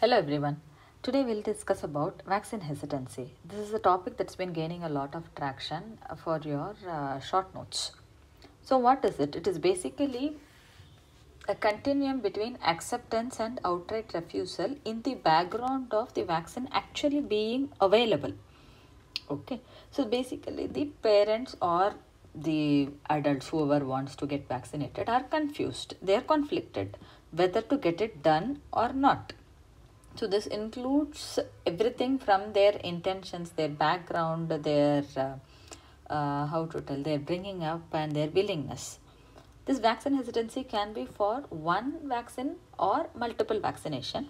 Hello everyone. Today we'll discuss about vaccine hesitancy. This is a topic that's been gaining a lot of traction for your uh, short notes. So what is it? It is basically a continuum between acceptance and outright refusal in the background of the vaccine actually being available. Okay. So basically the parents or the adults whoever wants to get vaccinated are confused. They are conflicted whether to get it done or not so this includes everything from their intentions, their background, their uh, uh, how to tell their bringing up and their willingness. This vaccine hesitancy can be for one vaccine or multiple vaccination,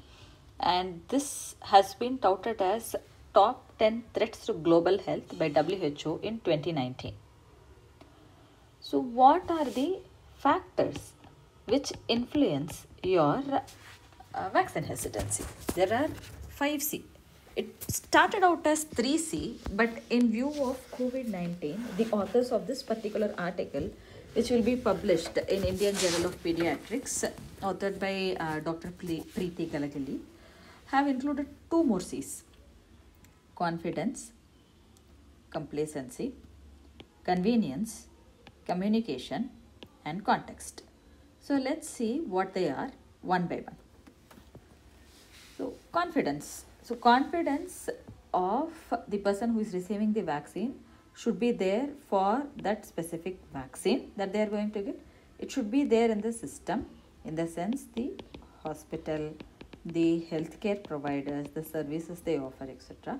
and this has been touted as top 10 threats to global health by WHO in 2019. So, what are the factors which influence your uh, vaccine hesitancy. There are 5C. It started out as 3C, but in view of COVID 19, the authors of this particular article, which will be published in Indian Journal of Pediatrics, authored by uh, Dr. Preeti Galagali, have included two more C's confidence, complacency, convenience, communication, and context. So let's see what they are one by one. So, confidence. So, confidence of the person who is receiving the vaccine should be there for that specific vaccine that they are going to get. It should be there in the system, in the sense the hospital, the healthcare providers, the services they offer, etc.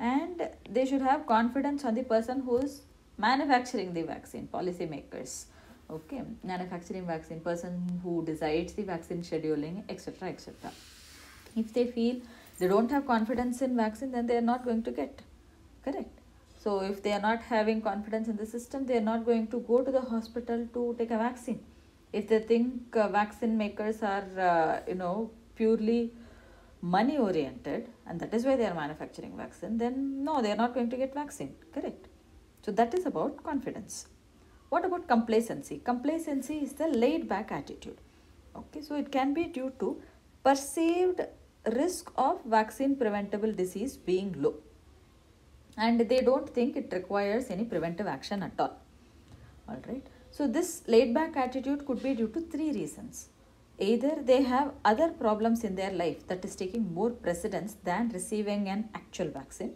And they should have confidence on the person who is manufacturing the vaccine, policymakers, okay, manufacturing vaccine, person who decides the vaccine scheduling, etc. etc if they feel they don't have confidence in vaccine then they are not going to get. Correct. So if they are not having confidence in the system they are not going to go to the hospital to take a vaccine. If they think uh, vaccine makers are uh, you know purely money oriented and that is why they are manufacturing vaccine then no they are not going to get vaccine. Correct. So that is about confidence. What about complacency? Complacency is the laid back attitude. Okay so it can be due to perceived risk of vaccine preventable disease being low. And they don't think it requires any preventive action at all. All right. So this laid back attitude could be due to three reasons. Either they have other problems in their life that is taking more precedence than receiving an actual vaccine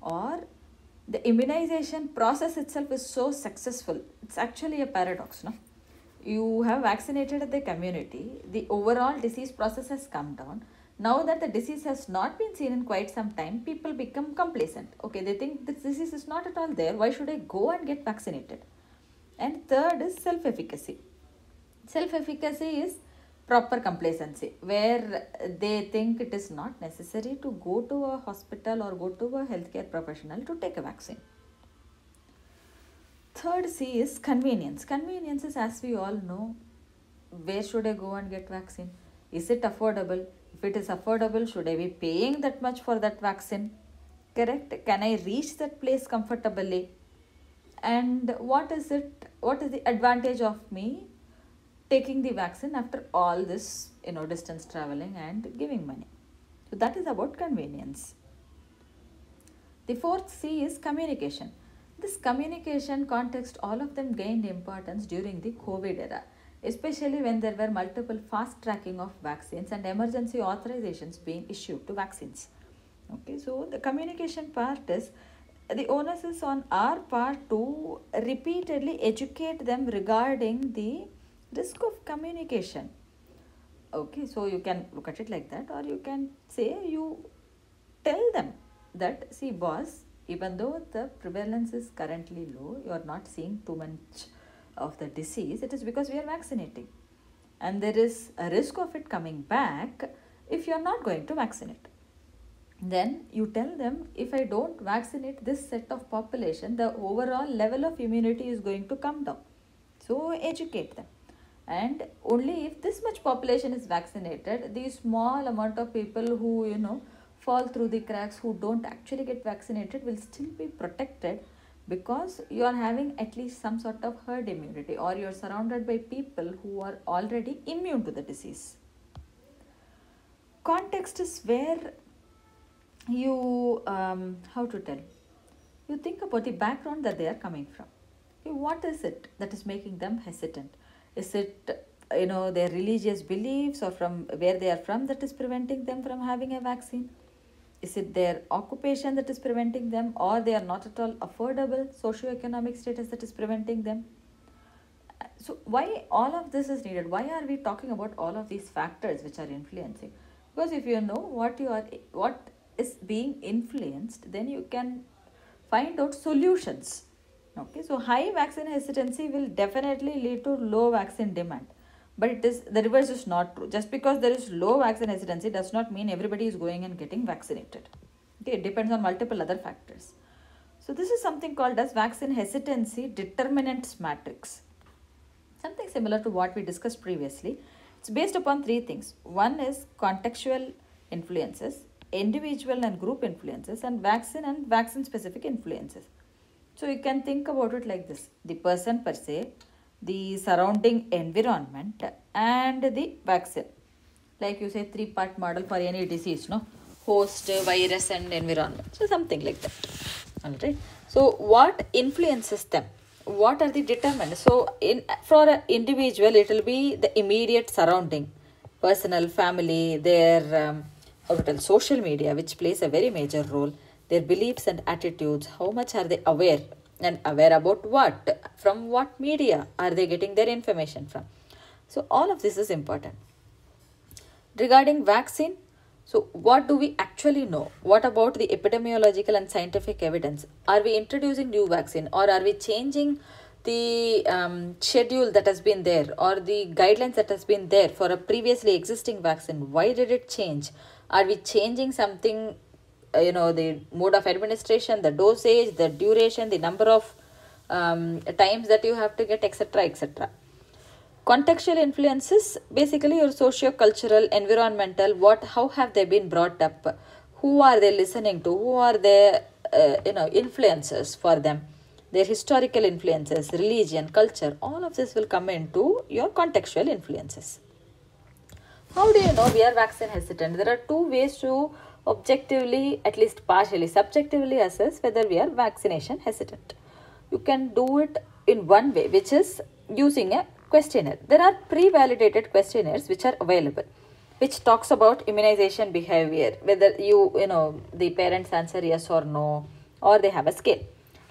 or the immunization process itself is so successful it's actually a paradox no you have vaccinated the community the overall disease process has come down now that the disease has not been seen in quite some time, people become complacent. Okay, they think this disease is not at all there. Why should I go and get vaccinated? And third is self efficacy. Self efficacy is proper complacency, where they think it is not necessary to go to a hospital or go to a healthcare professional to take a vaccine. Third C is convenience. Convenience is, as we all know, where should I go and get vaccine? Is it affordable? if it is affordable should i be paying that much for that vaccine correct can i reach that place comfortably and what is it what is the advantage of me taking the vaccine after all this you know distance traveling and giving money so that is about convenience the fourth c is communication this communication context all of them gained importance during the covid era especially when there were multiple fast tracking of vaccines and emergency authorizations being issued to vaccines. Okay, so the communication part is the onus is on our part to repeatedly educate them regarding the risk of communication. Okay, so you can look at it like that, or you can say you tell them that see, boss, even though the prevalence is currently low, you are not seeing too much of the disease, it is because we are vaccinating. And there is a risk of it coming back if you are not going to vaccinate. Then you tell them if I don't vaccinate this set of population, the overall level of immunity is going to come down. So educate them. And only if this much population is vaccinated, the small amount of people who, you know, fall through the cracks, who don't actually get vaccinated, will still be protected because you are having at least some sort of herd immunity or you are surrounded by people who are already immune to the disease. context is where you um, how to tell? You think about the background that they are coming from. What is it that is making them hesitant? Is it you know their religious beliefs or from where they are from that is preventing them from having a vaccine is it their occupation that is preventing them or they are not at all affordable socioeconomic status that is preventing them? So why all of this is needed? Why are we talking about all of these factors which are influencing? Because if you know what you are what is being influenced then you can find out solutions. Okay so high vaccine hesitancy will definitely lead to low vaccine demand but it is the reverse is not true. Just because there is low vaccine hesitancy does not mean everybody is going and getting vaccinated. Okay it depends on multiple other factors. So this is something called as vaccine hesitancy determinants matrix. Something similar to what we discussed previously. It's based upon three things. One is contextual influences individual and group influences and vaccine and vaccine specific influences. So you can think about it like this. The person per se, the surrounding environment and the vaccine. Like you say three part model for any disease, no? Host, virus and environment. So something like that. Alright. So what influences them? What are the determinants? So in for an individual it will be the immediate surrounding, personal, family, their um, tell social media, which plays a very major role, their beliefs and attitudes, how much are they aware and aware about what, from what media are they getting their information from. So all of this is important. Regarding vaccine, so what do we actually know? What about the epidemiological and scientific evidence? Are we introducing new vaccine or are we changing the um, schedule that has been there or the guidelines that has been there for a previously existing vaccine? Why did it change? are we changing something uh, you know the mode of administration the dosage the duration the number of um, times that you have to get etc etc contextual influences basically your socio-cultural environmental what how have they been brought up? Who are they listening to? Who are their uh, you know influences for them? Their historical influences religion culture all of this will come into your contextual influences. How do you know we are vaccine hesitant? There are two ways to objectively, at least partially, subjectively assess whether we are vaccination hesitant. You can do it in one way, which is using a questionnaire. There are pre-validated questionnaires which are available, which talks about immunization behavior, whether you, you know, the parents answer yes or no, or they have a scale.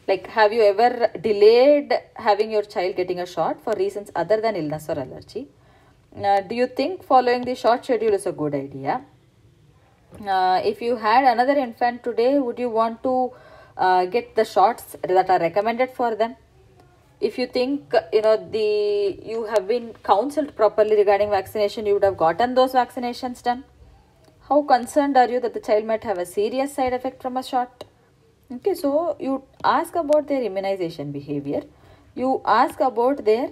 Like, have you ever delayed having your child getting a shot for reasons other than illness or allergy? Uh, do you think following the short schedule is a good idea? Uh, if you had another infant today, would you want to uh, get the shots that are recommended for them? If you think you know the you have been counseled properly regarding vaccination, you would have gotten those vaccinations done. How concerned are you that the child might have a serious side effect from a shot? Okay, so you ask about their immunization behavior. You ask about their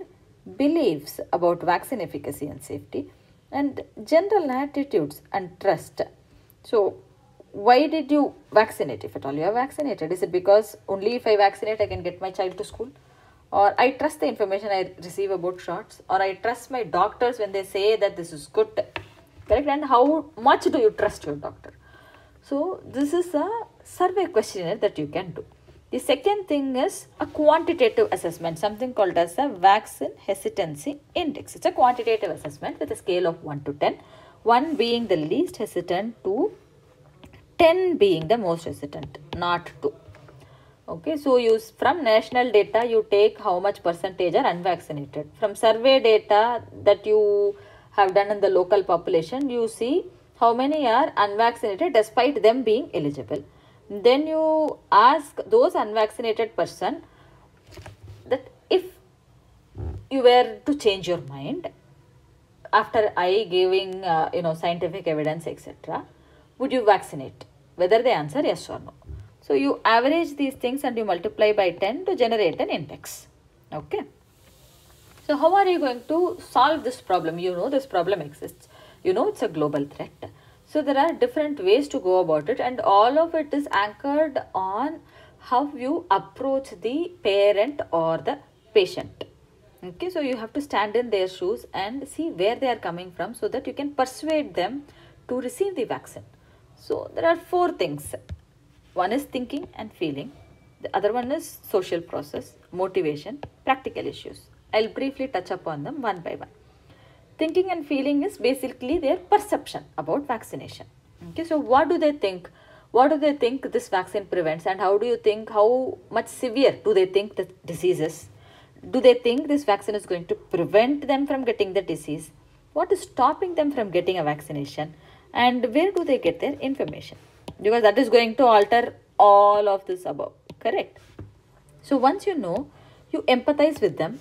beliefs about vaccine efficacy and safety, and general attitudes and trust. So, why did you vaccinate if at all you are vaccinated? Is it because only if I vaccinate I can get my child to school? Or I trust the information I receive about shots, or I trust my doctors when they say that this is good, correct? And how much do you trust your doctor? So, this is a survey questionnaire that you can do. The second thing is a quantitative assessment, something called as a vaccine hesitancy index. It's a quantitative assessment with a scale of 1 to 10, 1 being the least hesitant to 10 being the most hesitant, not 2. Okay, so you from national data you take how much percentage are unvaccinated. From survey data that you have done in the local population, you see how many are unvaccinated despite them being eligible then you ask those unvaccinated person that if you were to change your mind after I giving uh, you know scientific evidence etc would you vaccinate? Whether they answer yes or no. So you average these things and you multiply by 10 to generate an index. Okay? So how are you going to solve this problem? You know this problem exists. You know it's a global threat. So there are different ways to go about it and all of it is anchored on how you approach the parent or the patient. Okay, so you have to stand in their shoes and see where they are coming from so that you can persuade them to receive the vaccine? So there are four things. One is thinking and feeling. The other one is social process, motivation, practical issues. I'll briefly touch upon them one by one. Thinking and feeling is basically their perception about vaccination. Okay, so what do they think? What do they think this vaccine prevents, and how do you think how much severe do they think the disease is? Do they think this vaccine is going to prevent them from getting the disease? What is stopping them from getting a vaccination? And where do they get their information? Because that is going to alter all of this above, correct? So once you know, you empathize with them,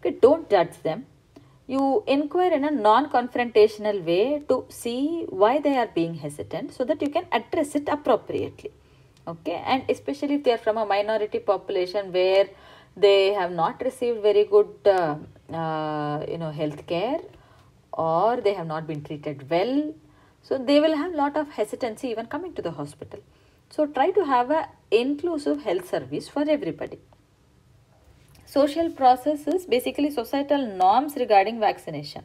okay, don't judge them. You inquire in a non-confrontational way to see why they are being hesitant so that you can address it appropriately. Okay, and especially if they are from a minority population where they have not received very good uh, uh, you know health care or they have not been treated well. So they will have a lot of hesitancy even coming to the hospital. So try to have a inclusive health service for everybody. Social process is basically societal norms regarding vaccination.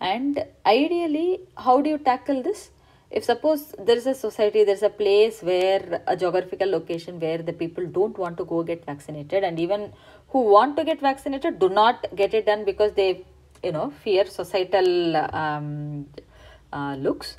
And ideally how do you tackle this if suppose there is a society there's a place where a geographical location where the people don't want to go get vaccinated and even who want to get vaccinated do not get it done because they you know fear societal um, uh, looks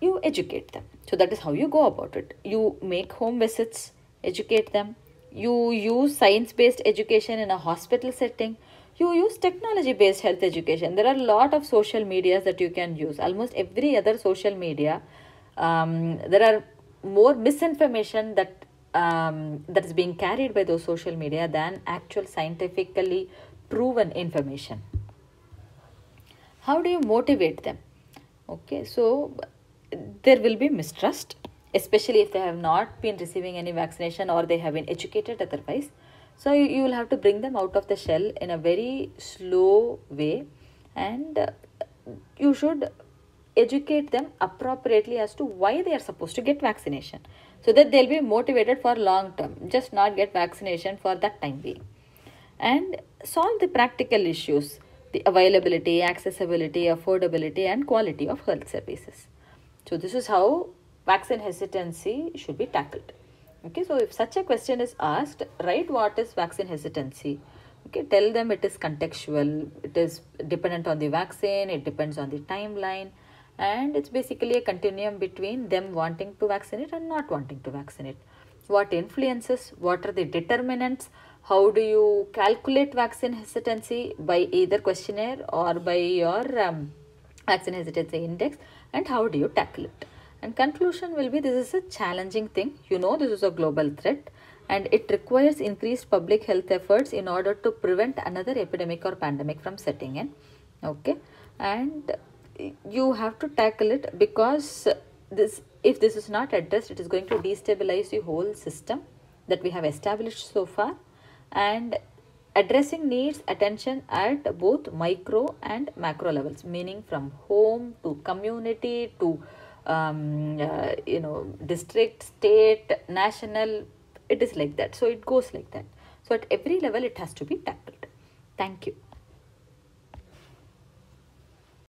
you educate them. So that is how you go about it. You make home visits educate them. You use science based education in a hospital setting you use technology based health education. There are a lot of social medias that you can use. Almost every other social media um, there are more misinformation that um, that is being carried by those social media than actual scientifically proven information. How do you motivate them? Okay so there will be mistrust especially if they have not been receiving any vaccination or they have been educated otherwise so you, you will have to bring them out of the shell in a very slow way and uh, you should educate them appropriately as to why they are supposed to get vaccination so that they'll be motivated for long term just not get vaccination for that time being. And solve the practical issues the availability accessibility affordability and quality of health services. So this is how vaccine hesitancy should be tackled okay so if such a question is asked write what is vaccine hesitancy. Okay tell them it is contextual it is dependent on the vaccine it depends on the timeline and it's basically a continuum between them wanting to vaccinate and not wanting to vaccinate. What influences what are the determinants how do you calculate vaccine hesitancy? By either questionnaire or by your um, vaccine hesitancy index and how do you tackle it and conclusion will be this is a challenging thing. You know this is a global threat and it requires increased public health efforts in order to prevent another epidemic or pandemic from setting in. Okay. And you have to tackle it because this if this is not addressed it is going to destabilize the whole system that we have established so far and addressing needs attention at both micro and macro levels meaning from home to community to um, uh, you know district state national it is like that. So it goes like that. So at every level it has to be tackled. Thank you